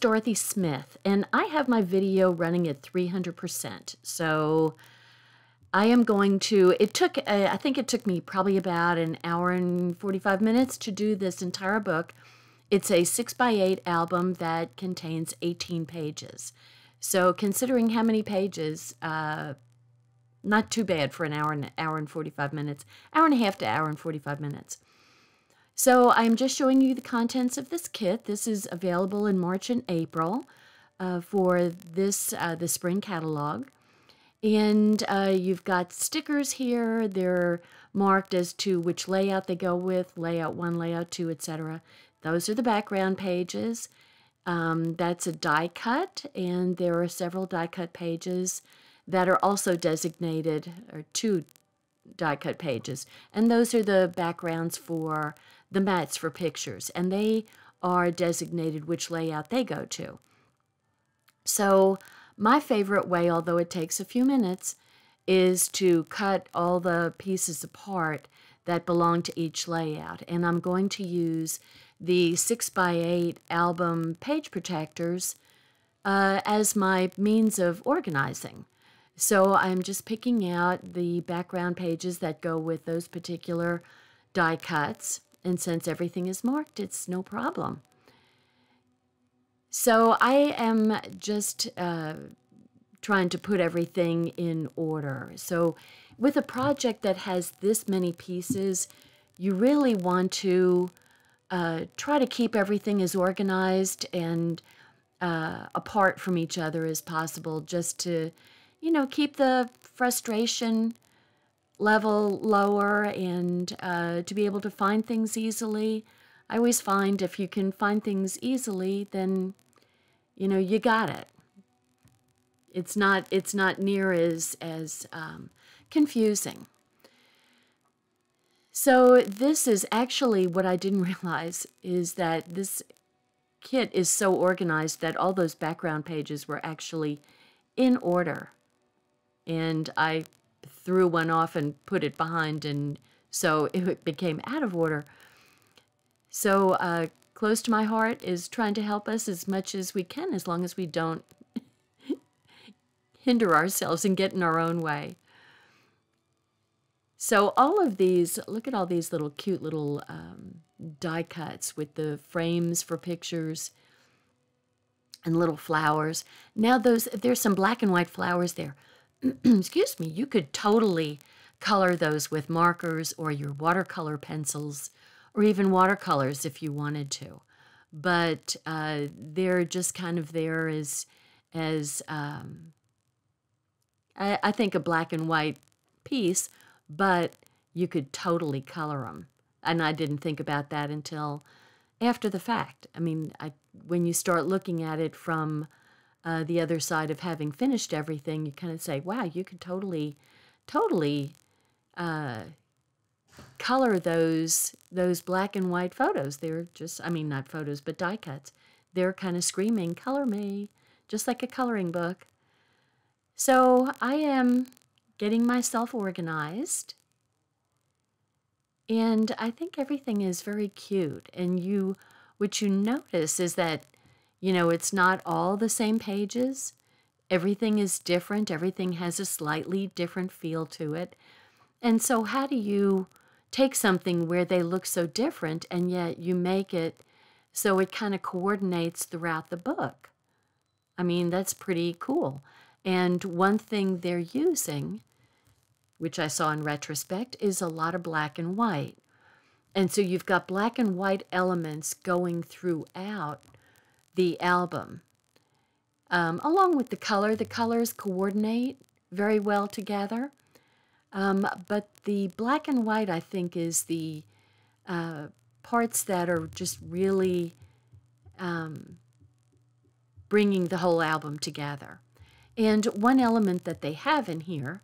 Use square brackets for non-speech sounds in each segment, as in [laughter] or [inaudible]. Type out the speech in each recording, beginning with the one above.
Dorothy Smith, and I have my video running at 300%. So I am going to, it took, uh, I think it took me probably about an hour and 45 minutes to do this entire book. It's a 6 by 8 album that contains 18 pages. So considering how many pages, uh, not too bad for an hour and hour and 45 minutes, hour and a half to hour and 45 minutes. So I'm just showing you the contents of this kit. This is available in March and April uh, for this uh, the spring catalog. And uh, you've got stickers here. They're marked as to which layout they go with, layout one, layout two, etc. Those are the background pages. Um, that's a die cut, and there are several die cut pages that are also designated, or two die cut pages. And those are the backgrounds for the mats for pictures, and they are designated which layout they go to. So my favorite way, although it takes a few minutes, is to cut all the pieces apart that belong to each layout. And I'm going to use the 6x8 album page protectors uh, as my means of organizing. So I'm just picking out the background pages that go with those particular die cuts. And since everything is marked, it's no problem. So I am just uh, trying to put everything in order. So with a project that has this many pieces, you really want to uh, try to keep everything as organized and uh, apart from each other as possible, just to, you know, keep the frustration level lower and uh, to be able to find things easily. I always find if you can find things easily, then you know you got it. It's not it's not near as as um, confusing. So this is actually what I didn't [laughs] realize is that this kit is so organized that all those background pages were actually in order. And I threw one off and put it behind, and so it became out of order. So, uh, close to my heart is trying to help us as much as we can, as long as we don't [laughs] hinder ourselves and get in our own way. So, all of these, look at all these little cute little um, die cuts with the frames for pictures and little flowers. Now, those there's some black and white flowers there. [clears throat] excuse me, you could totally color those with markers or your watercolor pencils or even watercolors if you wanted to. But uh, they're just kind of there as, as um, I, I think, a black and white piece, but you could totally color them. And I didn't think about that until after the fact. I mean, I, when you start looking at it from uh, the other side of having finished everything, you kind of say, wow, you could totally, totally uh, color those those black and white photos. They're just, I mean, not photos, but die cuts. They're kind of screaming, color me, just like a coloring book. So I am getting myself organized. And I think everything is very cute. And you, what you notice is that you know, it's not all the same pages. Everything is different. Everything has a slightly different feel to it. And so, how do you take something where they look so different and yet you make it so it kind of coordinates throughout the book? I mean, that's pretty cool. And one thing they're using, which I saw in retrospect, is a lot of black and white. And so you've got black and white elements going throughout the album. Um, along with the color, the colors coordinate very well together. Um, but the black and white, I think, is the uh, parts that are just really um, bringing the whole album together. And one element that they have in here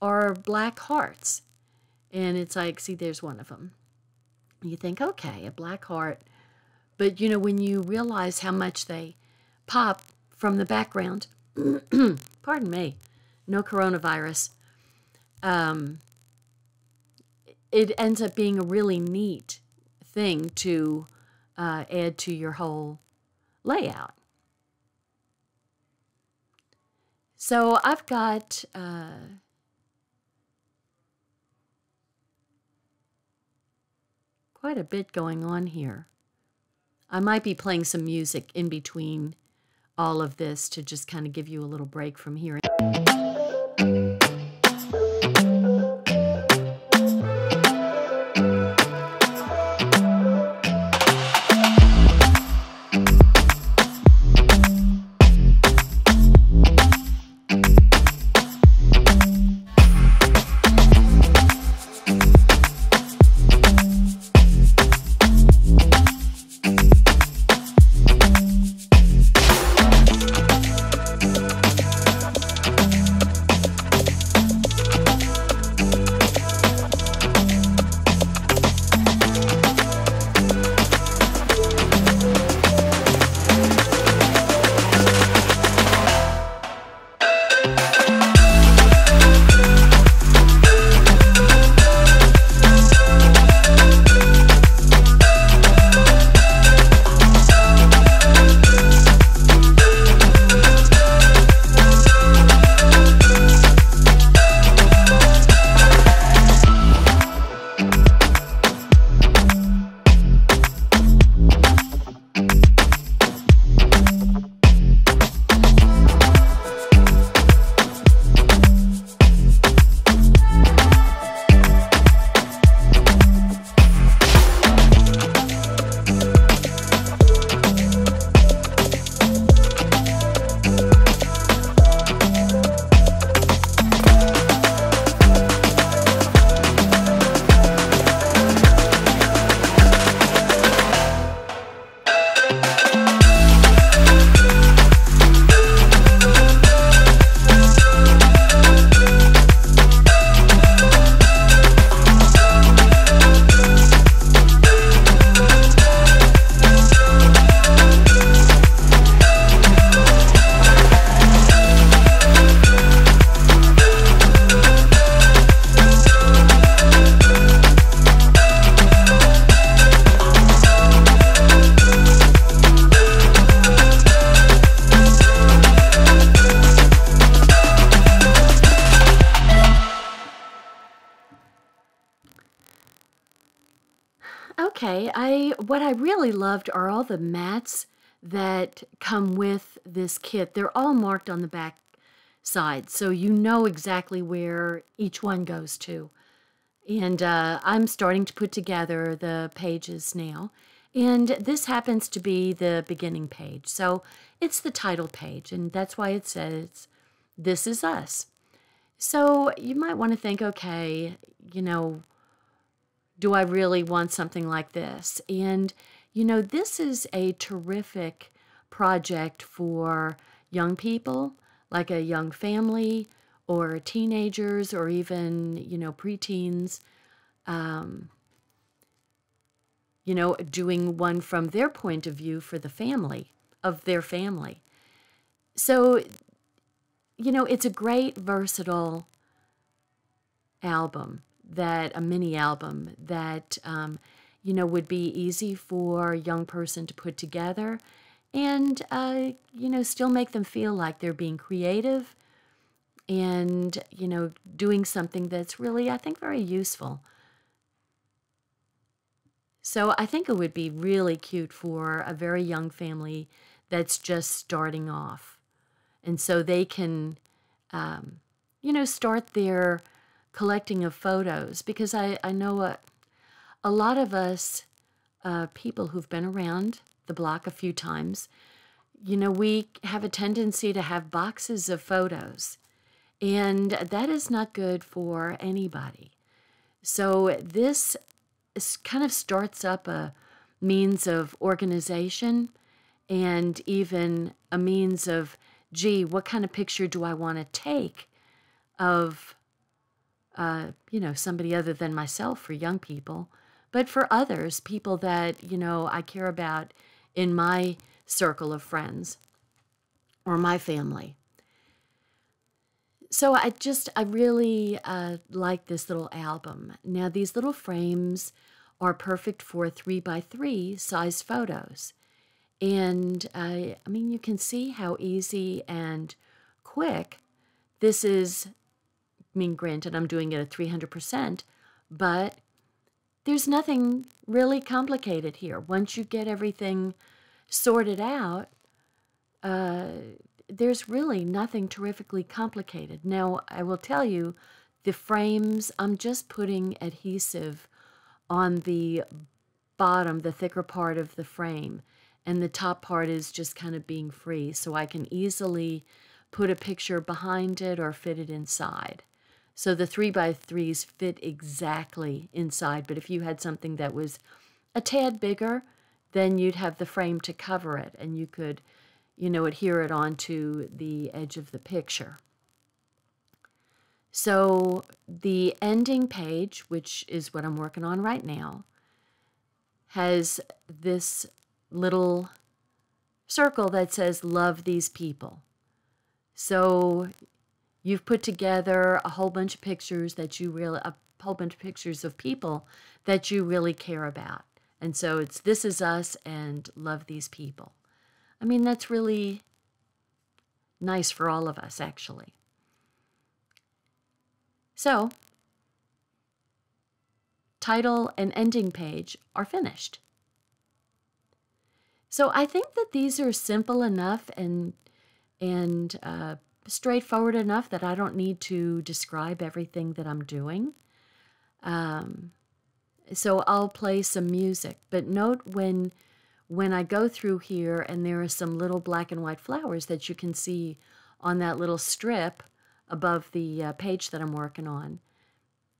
are black hearts. And it's like, see, there's one of them. You think, okay, a black heart but you know, when you realize how much they pop from the background, [clears throat] pardon me, no coronavirus, um, it ends up being a really neat thing to uh, add to your whole layout. So I've got uh, quite a bit going on here. I might be playing some music in between all of this to just kind of give you a little break from here. Really loved are all the mats that come with this kit. They're all marked on the back side, so you know exactly where each one goes to. And uh, I'm starting to put together the pages now. And this happens to be the beginning page. So it's the title page, and that's why it says, This is Us. So you might want to think, okay, you know, do I really want something like this? And, you know, this is a terrific project for young people, like a young family or teenagers or even, you know, preteens. Um, you know, doing one from their point of view for the family, of their family. So, you know, it's a great, versatile album that a mini album that um, you know would be easy for a young person to put together and uh, you know still make them feel like they're being creative and you know doing something that's really i think very useful. So i think it would be really cute for a very young family that's just starting off. And so they can um, you know start their collecting of photos because I, I know a, a lot of us uh, people who've been around the block a few times, you know, we have a tendency to have boxes of photos, and that is not good for anybody. So this kind of starts up a means of organization and even a means of, gee, what kind of picture do I want to take of uh, you know, somebody other than myself for young people, but for others, people that, you know, I care about in my circle of friends or my family. So I just, I really uh, like this little album. Now, these little frames are perfect for three by three size photos. And I, I mean, you can see how easy and quick this is. I mean, granted, I'm doing it at 300%, but there's nothing really complicated here. Once you get everything sorted out, uh, there's really nothing terrifically complicated. Now, I will tell you, the frames, I'm just putting adhesive on the bottom, the thicker part of the frame, and the top part is just kind of being free, so I can easily put a picture behind it or fit it inside. So the 3 by 3s fit exactly inside, but if you had something that was a tad bigger, then you'd have the frame to cover it, and you could you know, adhere it onto the edge of the picture. So the ending page, which is what I'm working on right now, has this little circle that says love these people. So you've put together a whole bunch of pictures that you really, a whole bunch of pictures of people that you really care about. And so it's this is us and love these people. I mean, that's really nice for all of us, actually. So, title and ending page are finished. So I think that these are simple enough and and uh, straightforward enough that I don't need to describe everything that I'm doing. Um, so I'll play some music, but note when when I go through here and there are some little black and white flowers that you can see on that little strip above the uh, page that I'm working on,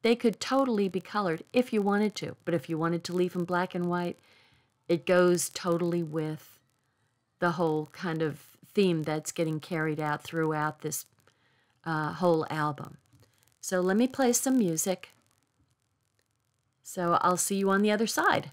they could totally be colored if you wanted to. But if you wanted to leave them black and white, it goes totally with the whole kind of theme that's getting carried out throughout this uh, whole album. So let me play some music. So I'll see you on the other side.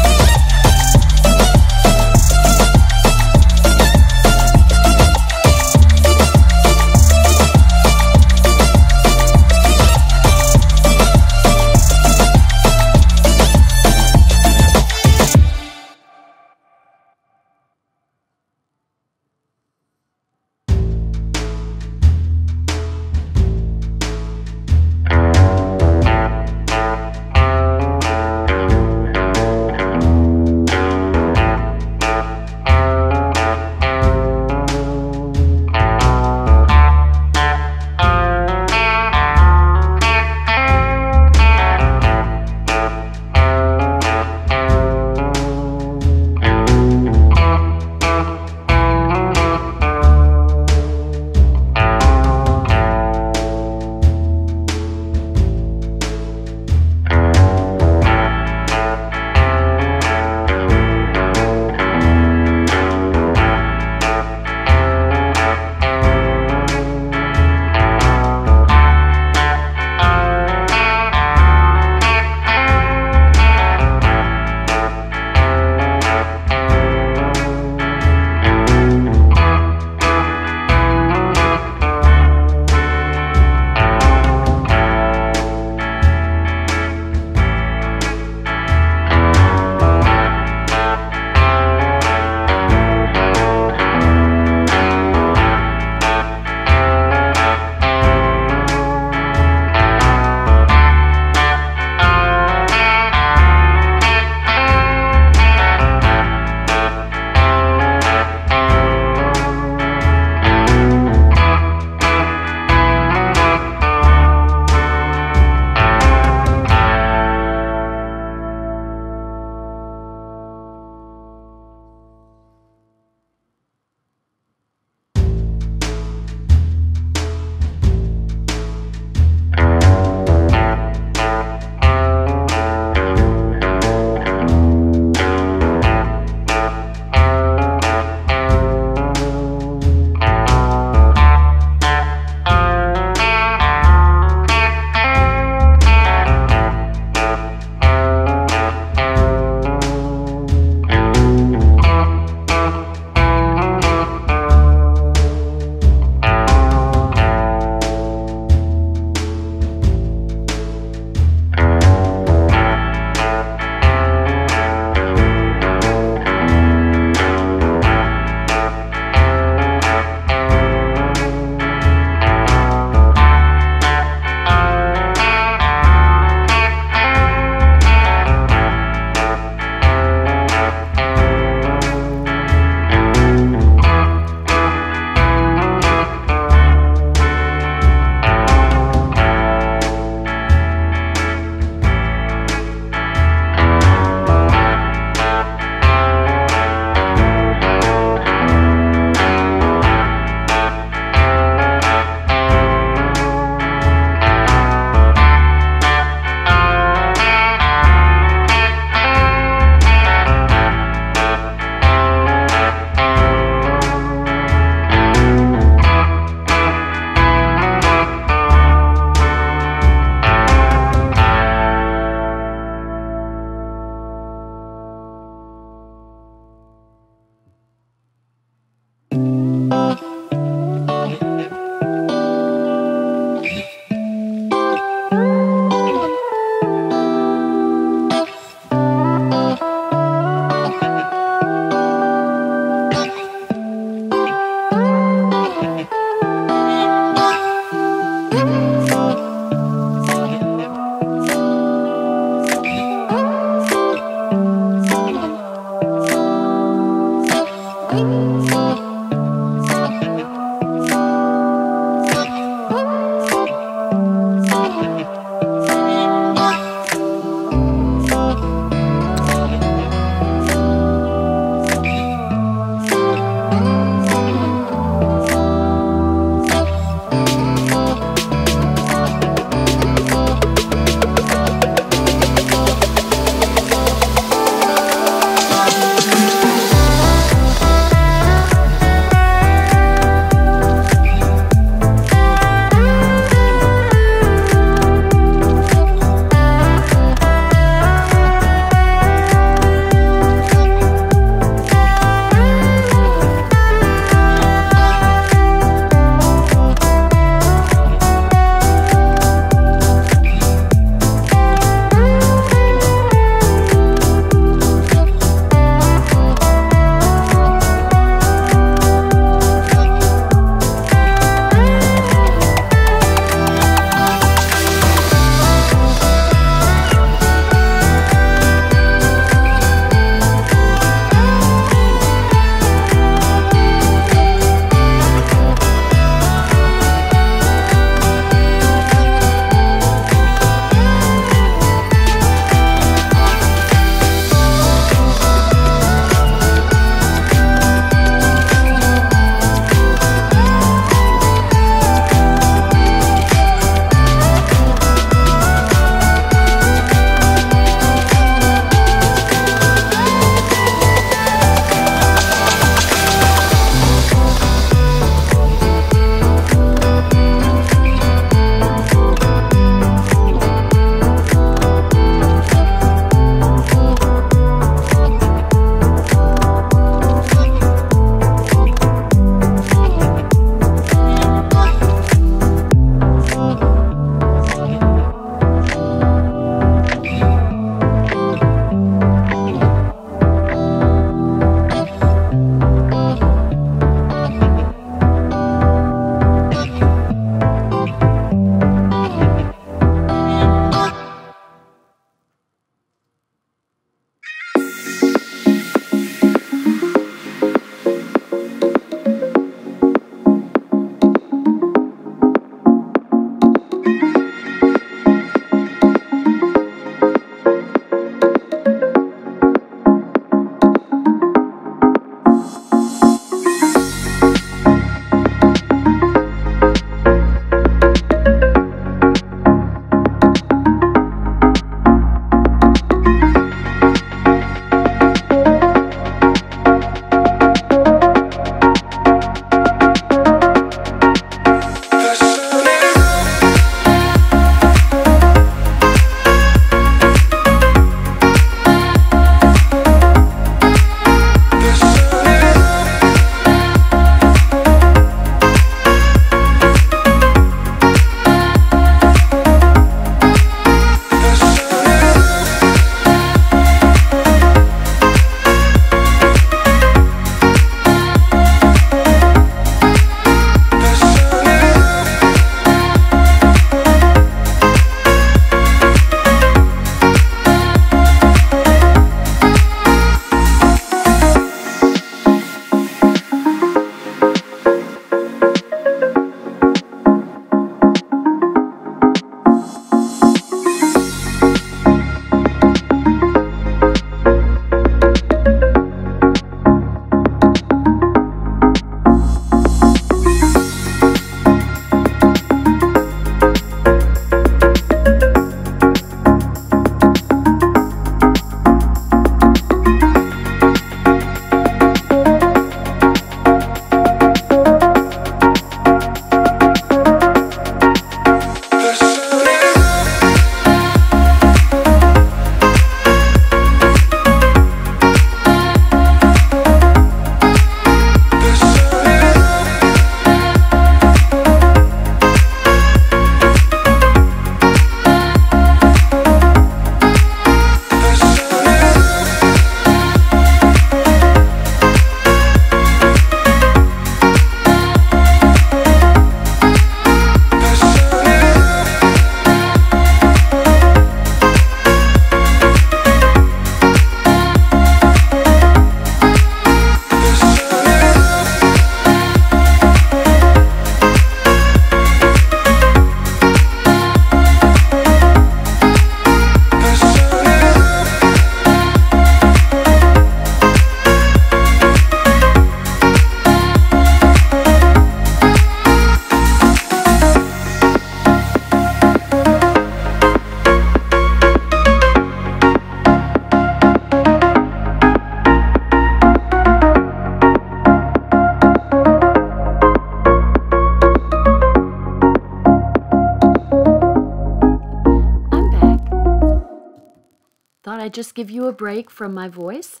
Give you a break from my voice.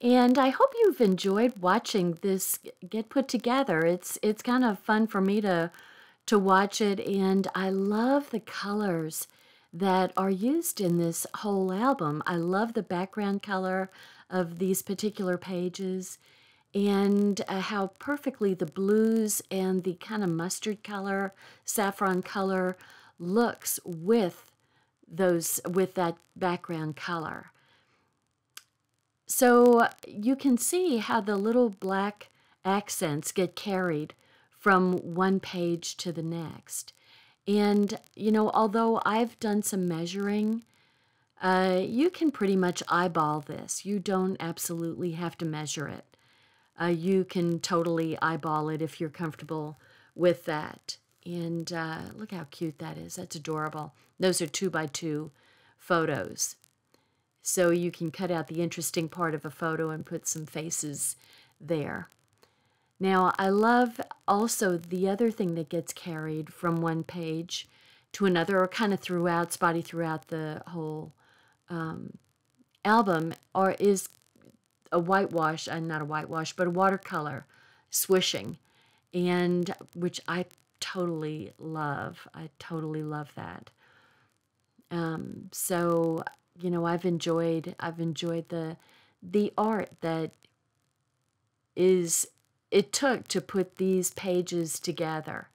And I hope you've enjoyed watching this get put together. It's it's kind of fun for me to to watch it and I love the colors that are used in this whole album. I love the background color of these particular pages and uh, how perfectly the blues and the kind of mustard color, saffron color looks with those with that background color. So you can see how the little black accents get carried from one page to the next. And, you know, although I've done some measuring, uh, you can pretty much eyeball this. You don't absolutely have to measure it. Uh, you can totally eyeball it if you're comfortable with that. And uh, look how cute that is. That's adorable. Those are two by two photos. So you can cut out the interesting part of a photo and put some faces there. Now, I love also the other thing that gets carried from one page to another, or kind of throughout, spotty throughout the whole um, album, or is a whitewash, uh, not a whitewash, but a watercolor swishing, and which I totally love. I totally love that. Um, so you know, I've enjoyed I've enjoyed the the art that is it took to put these pages together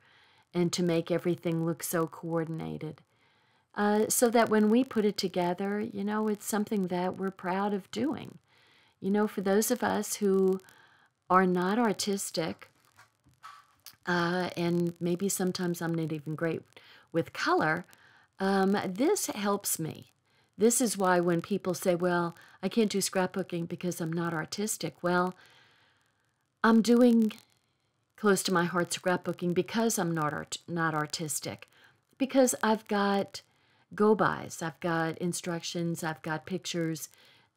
and to make everything look so coordinated. Uh, so that when we put it together, you know, it's something that we're proud of doing. You know, for those of us who are not artistic, uh, and maybe sometimes I'm not even great with color, um, this helps me. This is why when people say, well, I can't do scrapbooking because I'm not artistic, well, I'm doing close to my heart scrapbooking because I'm not art, not artistic, because I've got go-bys, I've got instructions, I've got pictures,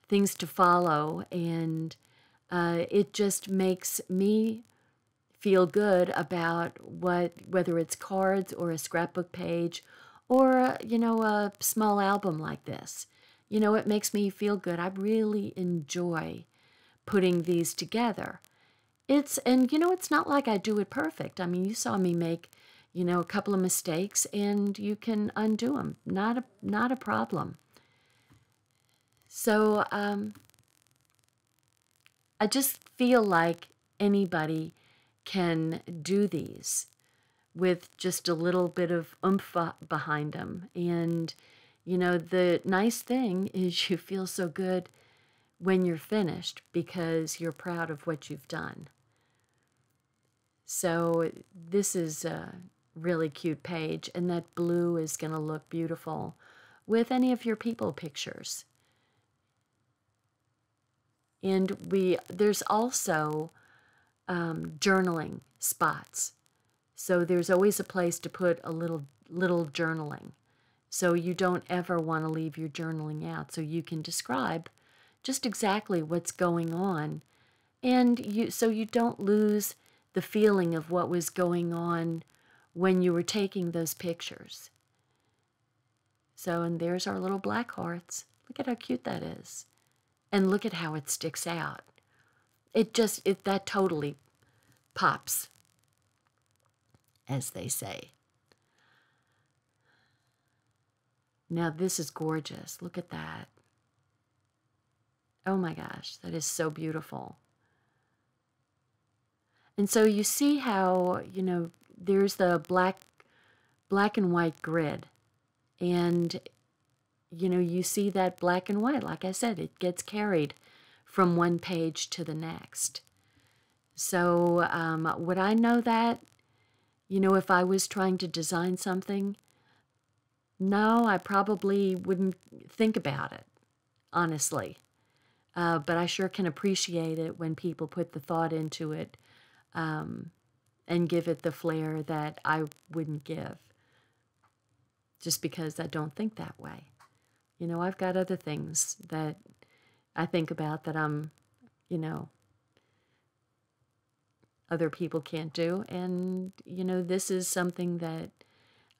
things to follow, and uh, it just makes me feel good about what whether it's cards or a scrapbook page or you know a small album like this. You know it makes me feel good. I really enjoy putting these together. It's and you know it's not like i do it perfect. I mean you saw me make you know a couple of mistakes and you can undo them not a not a problem. So um i just feel like anybody can do these with just a little bit of oomph behind them. And, you know, the nice thing is [laughs] you feel so good when you're finished because you're proud of what you've done. So this is a really cute page, and that blue is going to look beautiful with any of your people pictures. And we there's also um, journaling spots. So there's always a place to put a little little journaling. So you don't ever want to leave your journaling out. So you can describe just exactly what's going on. And you so you don't lose the feeling of what was going on when you were taking those pictures. So, and there's our little black hearts. Look at how cute that is. And look at how it sticks out. It just, it that totally pops as they say. Now, this is gorgeous. Look at that. Oh my gosh, that is so beautiful. And so you see how, you know, there's the black black and white grid. And you know, you see that black and white, like I said, it gets carried from one page to the next. So um, would I know that you know, if I was trying to design something, no, I probably wouldn't think about it, honestly. Uh, but I sure can appreciate it when people put the thought into it um, and give it the flair that I wouldn't give just because I don't think that way. You know, I've got other things that I think about that I'm, you know, other people can't do. And, you know, this is something that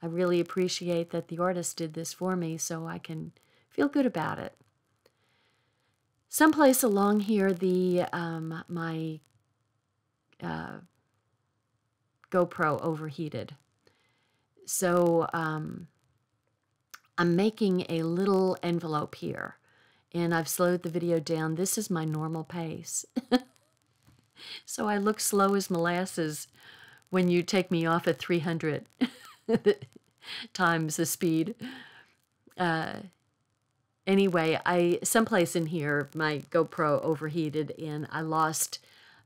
I really appreciate that the artist did this for me so I can feel good about it. someplace along here, the um, my uh, GoPro overheated. So um, I'm making a little envelope here and I've slowed the video down. This is my normal pace. [laughs] so I look slow as molasses when you take me off at 300 [laughs] times the speed. Uh, anyway, I someplace in here, my GoPro overheated and I lost,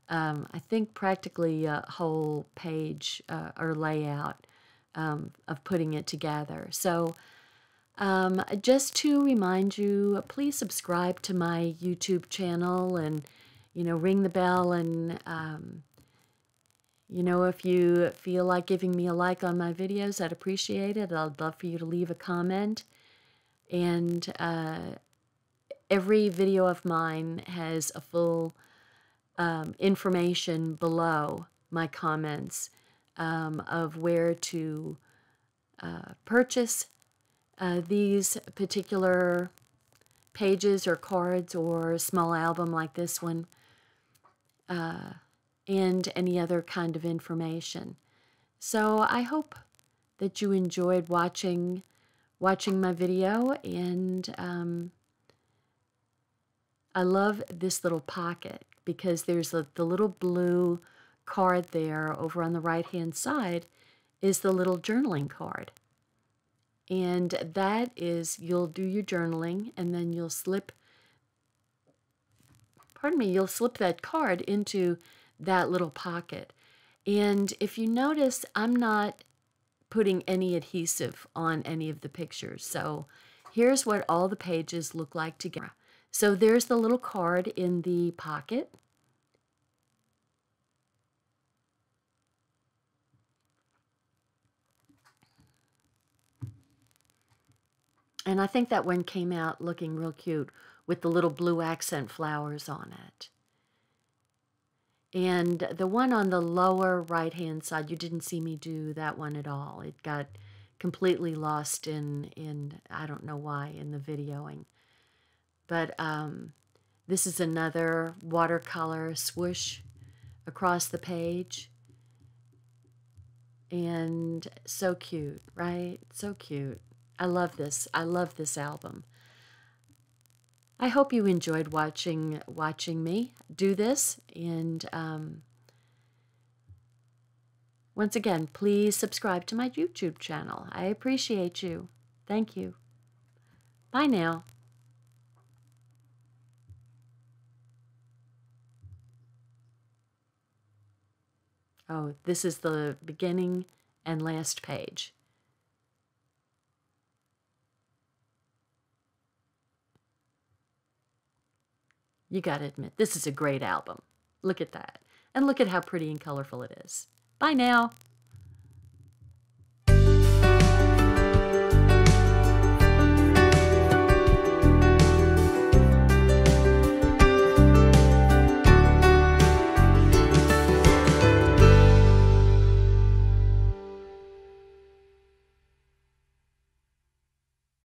um, I think, practically a whole page uh, or layout um, of putting it together. So um, just to remind you, please subscribe to my YouTube channel and, you know, ring the bell. And, um, you know, if you feel like giving me a like on my videos, I'd appreciate it. I'd love for you to leave a comment. And uh, every video of mine has a full um, information below my comments um, of where to uh, purchase uh, these particular pages or cards or a small album like this one uh, and any other kind of information. So I hope that you enjoyed watching watching my video and um, I love this little pocket because there's a, the little blue card there over on the right hand side is the little journaling card. And that is, you'll do your journaling and then you'll slip, pardon me, you'll slip that card into that little pocket. And if you notice, I'm not putting any adhesive on any of the pictures. So here's what all the pages look like together. So there's the little card in the pocket. And I think that one came out looking real cute with the little blue accent flowers on it. And the one on the lower right-hand side, you didn't see me do that one at all. It got completely lost in, in I don't know why, in the videoing. But um, this is another watercolor swoosh across the page. And so cute, right? So cute. I love this. I love this album. I hope you enjoyed watching watching me do this. And um, once again, please subscribe to my YouTube channel. I appreciate you. Thank you. Bye now. Oh, this is the beginning and last page. You got to admit, this is a great album. Look at that. And look at how pretty and colorful it is. Bye now.